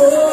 So